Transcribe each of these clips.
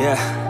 Yeah.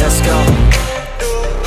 let's go.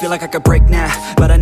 feel like I could break now But I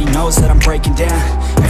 Everybody knows that I'm breaking down